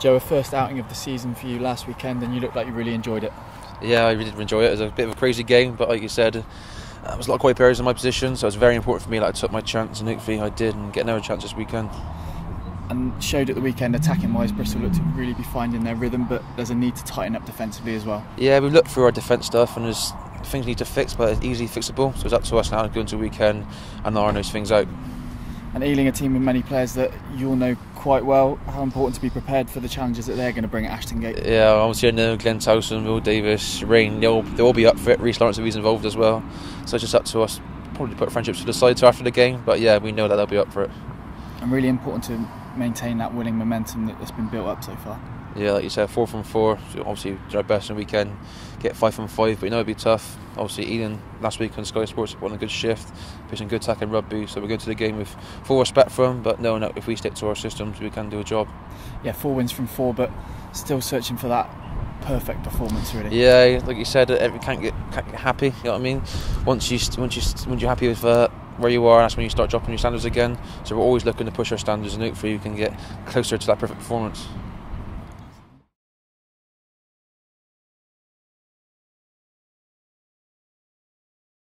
Joe, a first outing of the season for you last weekend, and you looked like you really enjoyed it. Yeah, I really did enjoy it. It was a bit of a crazy game, but like you said, uh, there was a lot of quiet players in my position, so it was very important for me that I took my chance, and hopefully I did, and get another chance this weekend. And showed at the weekend, attacking wise, Bristol looked to really be finding their rhythm, but there's a need to tighten up defensively as well. Yeah, we looked through our defence stuff, and there's things need to fix, but it's easily fixable. So it's up to us now to go into the weekend and iron those things out. And Ealing, a team with many players that you'll know quite well, how important to be prepared for the challenges that they're going to bring at Ashton Gate. Yeah, obviously I know Glenn Towson, Will Davis, Rain, they'll, they'll all be up for it. Reece Lawrence, if he's involved as well. So it's just up to us. Probably put friendships to the side to after the game, but yeah, we know that they'll be up for it. And really important to maintain that winning momentum that's been built up so far. Yeah, like you said, four from four. So obviously, do our best in the weekend, get five from five, but you know it'd be tough. Obviously, Ealing last week on Sky Sports won a good shift, put some good tackling rugby, so we're going to the game with full respect for them. But no, no, if we stick to our systems, we can do a job. Yeah, four wins from four, but still searching for that perfect performance, really. Yeah, like you said, we can't get, can't get happy. You know what I mean? Once you once you once you're happy with. Uh, where you are, that's when you start dropping your standards again. So we're always looking to push our standards and hopefully you can get closer to that perfect performance.